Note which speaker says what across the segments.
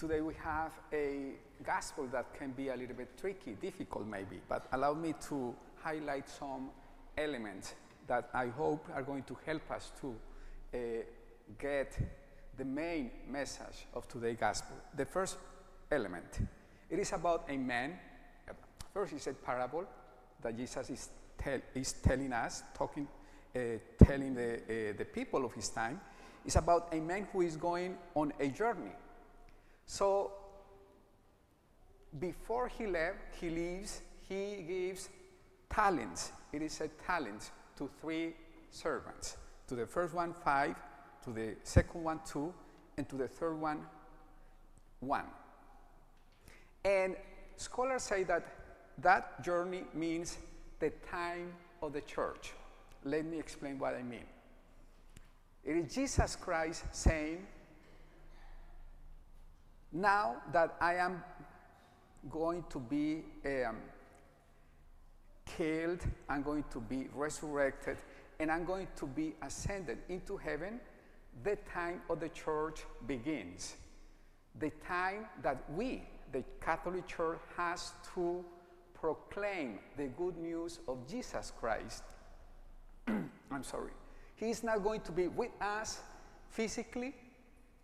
Speaker 1: today we have a gospel that can be a little bit tricky, difficult maybe, but allow me to highlight some elements that I hope are going to help us to uh, get the main message of today's gospel. The first element, it is about a man. First, it's a parable that Jesus is, tell, is telling us, talking, uh, telling the, uh, the people of his time. It's about a man who is going on a journey. So, before he left, he leaves, he gives talents. It is a talent to three servants. To the first one, five, to the second one, two, and to the third one, one. And scholars say that that journey means the time of the church. Let me explain what I mean. It is Jesus Christ saying, Now that I am going to be um, killed, I'm going to be resurrected, and I'm going to be ascended into heaven, the time of the church begins. The time that we, the Catholic Church, has to proclaim the good news of Jesus Christ. I'm sorry. He is not going to be with us physically,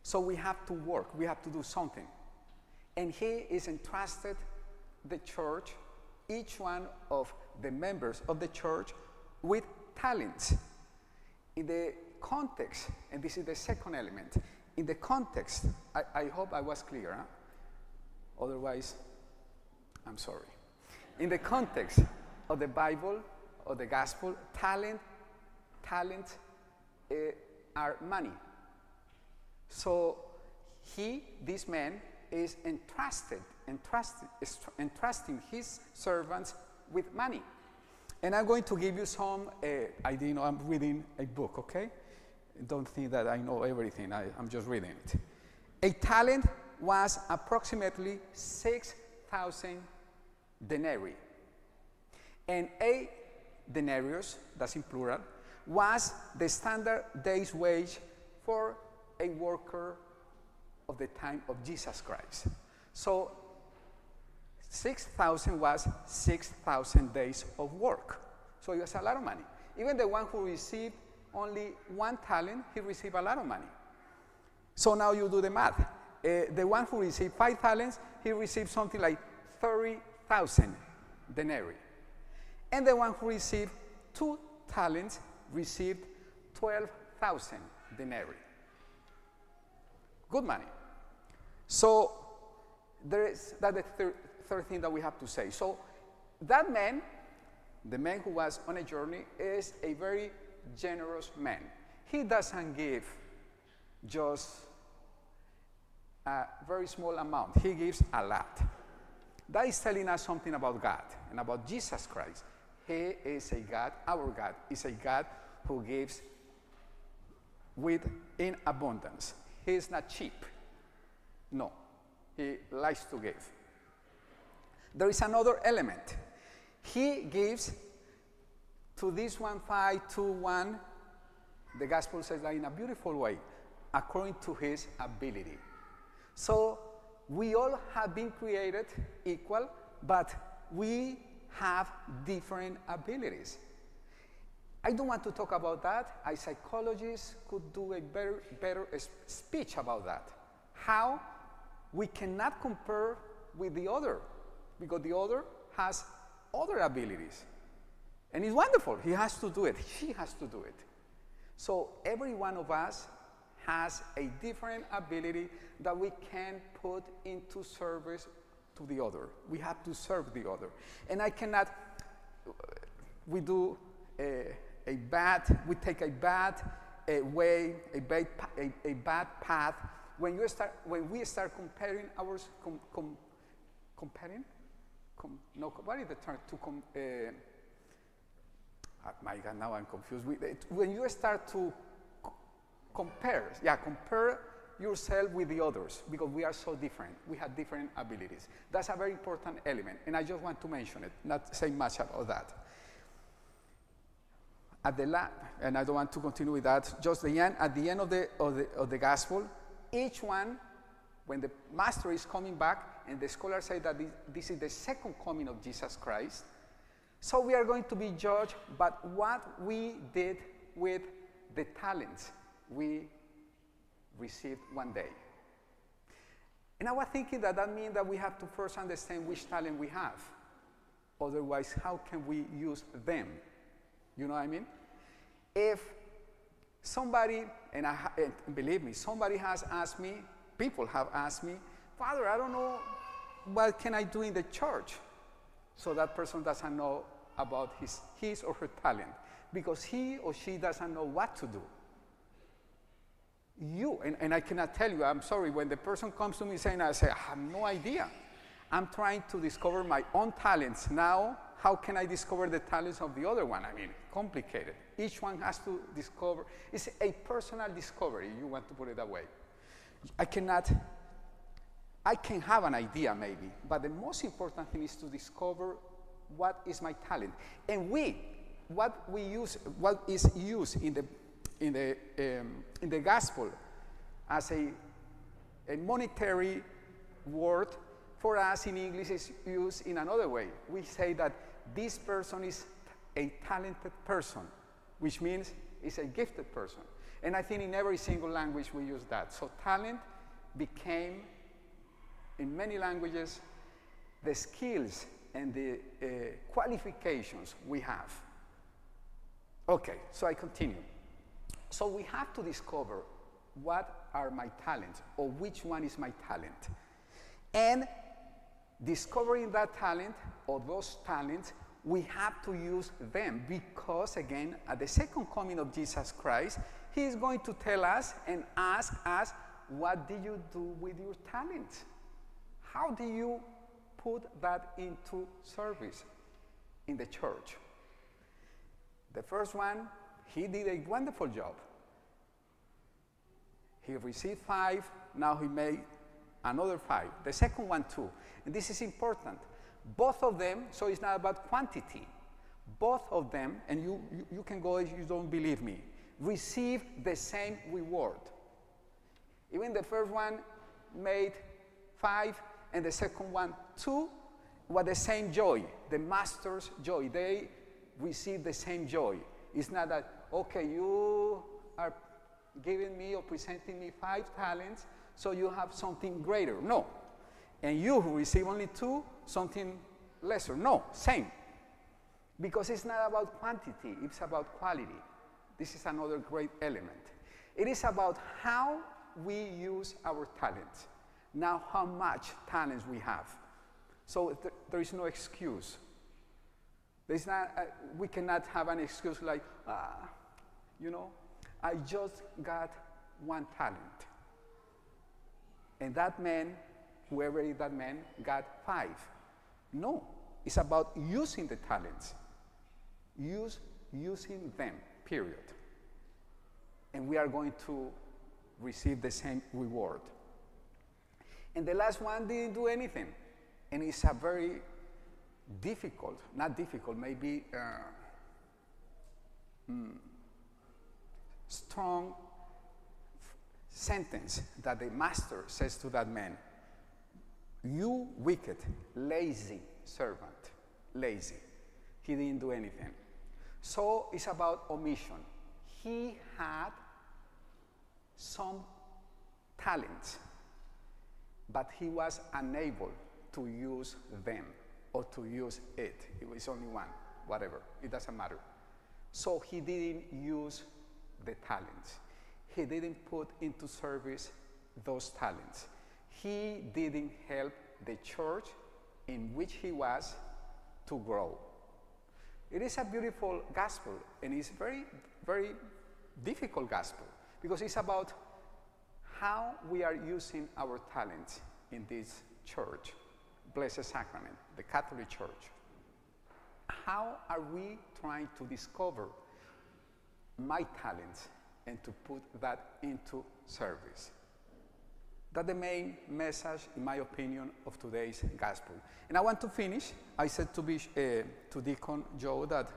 Speaker 1: so we have to work, we have to do something. And He is entrusted the church, each one of the members of the church, with talents. In the context, and this is the second element, in the context, I, I hope I was clear, huh? otherwise, I'm sorry. In the context of the Bible, of the gospel, talent, talent uh, are money. So he, this man, is entrusted, entrusted, entrusting his servants with money. And I'm going to give you some, uh, I didn't know I'm reading a book, okay? Don't think that I know everything, I, I'm just reading it. A talent was approximately 6,000 denarii. And a denarius, that's in plural, was the standard day's wage for a worker of the time of Jesus Christ. So 6,000 was 6,000 days of work. So it was a lot of money. Even the one who received only one talent, he received a lot of money. So now you do the math. Uh, the one who received five talents, he received something like 30,000 denarii. And the one who received two talents received 12,000 denarii. Good money. So there is that the thir third thing that we have to say. So that man, the man who was on a journey, is a very generous man. He doesn't give just a very small amount. He gives a lot. That is telling us something about God and about Jesus Christ. He is a God, our God is a God who gives with in abundance. He is not cheap. No, he likes to give. There is another element. He gives to this one five, two, one. The gospel says that in a beautiful way, according to his ability. So we all have been created equal, but we have different abilities. I don't want to talk about that. A psychologist could do a better, better speech about that. How we cannot compare with the other because the other has other abilities. And it's wonderful. He has to do it. She has to do it. So every one of us has a different ability that we can put into service to the other. We have to serve the other. And I cannot, we do a, a bad, we take a bad a way, a bad, a, a bad path when, you start, when we start comparing ours, com, com, comparing? Com, no, what is the term? To com, uh, my God, now I'm confused. Eh, when you start to compare, yeah, compare yourself with the others because we are so different. We have different abilities. That's a very important element, and I just want to mention it, not say much about that. At the la- and I don't want to continue with that. Just the end, at the end of the, of the, of the gospel, each one when the master is coming back, and the scholars say that this, this is the second coming of Jesus Christ. So we are going to be judged by what we did with the talents we received one day. And I was thinking that that means that we have to first understand which talent we have. Otherwise, how can we use them? You know what I mean? If somebody, and, I, and believe me, somebody has asked me, people have asked me, Father, I don't know what can I do in the church. So that person doesn't know about his, his or her talent because he or she doesn't know what to do. You, and, and I cannot tell you, I'm sorry, when the person comes to me saying, I say, I have no idea. I'm trying to discover my own talents. Now, how can I discover the talents of the other one? I mean, complicated. Each one has to discover. It's a personal discovery, you want to put it that way. I cannot, I can have an idea maybe, but the most important thing is to discover what is my talent. And we, what we use, what is used in the, in the, um, in the gospel as a, a monetary word for us in English is used in another way. We say that this person is a talented person, which means is a gifted person. And I think in every single language we use that. So talent became, in many languages, the skills and the uh, qualifications we have. Okay, so I continue. So we have to discover what are my talents or which one is my talent. And discovering that talent or those talents, we have to use them because, again, at the second coming of Jesus Christ, He is going to tell us and ask us, What did you do with your talent? How do you put that into service in the church? The first one, he did a wonderful job. He received five, now he made another five. The second one, too. And this is important. Both of them, so it's not about quantity. Both of them, and you, you, you can go if you don't believe me, receive the same reward. Even the first one made five, and the second one two, with the same joy, the master's joy. They receive the same joy. It's not that, okay, you are giving me or presenting me five talents, so you have something greater. No. And you who receive only two, something lesser. No, same. Because it's not about quantity, it's about quality. This is another great element. It is about how we use our talents. Now, how much talents we have. So th there is no excuse. There's not, uh, we cannot have an excuse like, ah, you know, I just got one talent. And that man, whoever is that man, got five. No, it's about using the talents. Use, using them, period. And we are going to receive the same reward. And the last one didn't do anything. And it's a very difficult, not difficult, maybe uh, hmm, strong sentence that the master says to that man You wicked, lazy servant, lazy. He didn't do anything. So it's about omission. He had some talents, but he was unable to use them or to use it. It was only one, whatever, it doesn't matter. So he didn't use the talents. He didn't put into service those talents. He didn't help the church in which he was to grow. It is a beautiful gospel, and it's very, very difficult gospel because it's about how we are using our talents in this church, Blessed Sacrament, the Catholic Church. How are we trying to discover my talents and to put that into service? That's the main message, in my opinion, of today's gospel. And I want to finish. I said to, be, uh, to Deacon Joe that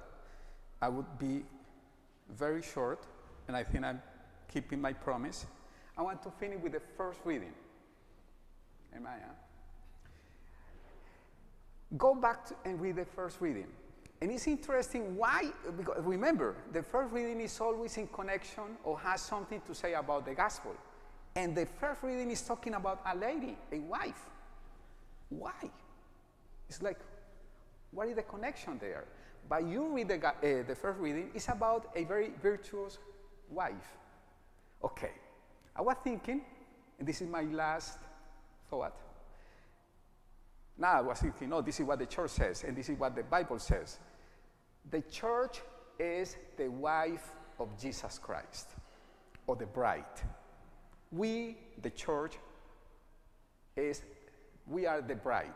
Speaker 1: I would be very short, and I think I'm keeping my promise. I want to finish with the first reading. Am I? Huh? Go back to, and read the first reading. And it's interesting why, because remember, the first reading is always in connection or has something to say about the gospel. And the first reading is talking about a lady, a wife. Why? It's like, what is the connection there? But you read the, uh, the first reading, it's about a very virtuous wife. Okay, I was thinking, and this is my last thought. Now I was thinking, no, this is what the church says, and this is what the Bible says. The church is the wife of Jesus Christ, or the bride. We, the church, is we are the bride.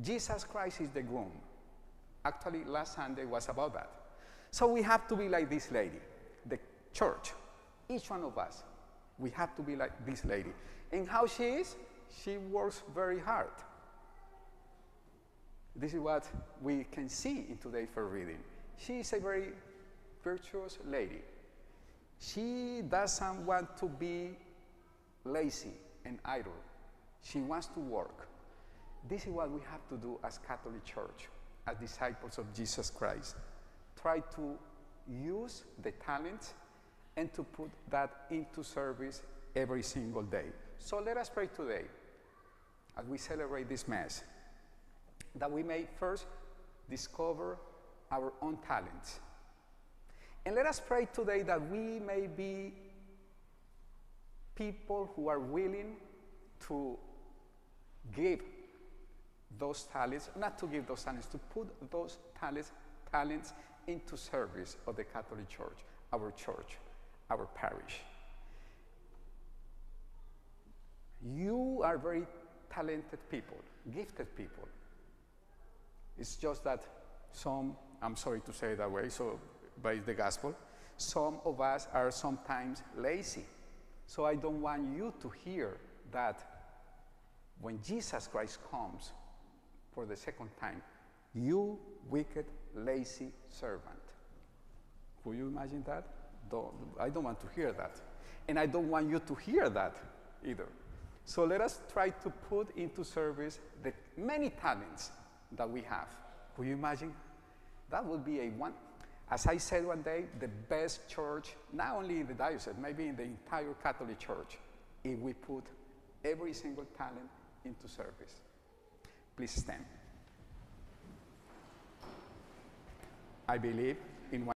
Speaker 1: Jesus Christ is the groom. Actually, last Sunday was about that. So we have to be like this lady, the church. Each one of us, we have to be like this lady. And how she is? She works very hard. This is what we can see in today's first reading. She is a very virtuous lady. She doesn't want to be lazy and idle. She wants to work. This is what we have to do as Catholic Church, as disciples of Jesus Christ. Try to use the talents and to put that into service every single day. So let us pray today as we celebrate this Mass that we may first discover our own talents. And let us pray today that we may be people who are willing to give those talents, not to give those talents, to put those talents, talents into service of the Catholic Church, our church, our parish. You are very talented people, gifted people. It's just that some, I'm sorry to say it that way, so by the gospel, some of us are sometimes lazy. So I don't want you to hear that when Jesus Christ comes for the second time, you wicked, lazy servant. Could you imagine that? Don't, I don't want to hear that. And I don't want you to hear that either. So let us try to put into service the many talents that we have. Could you imagine? That would be a one, as I said one day, the best church, not only in the diocese, maybe in the entire Catholic Church, if we put every single talent into service. Please stand. I believe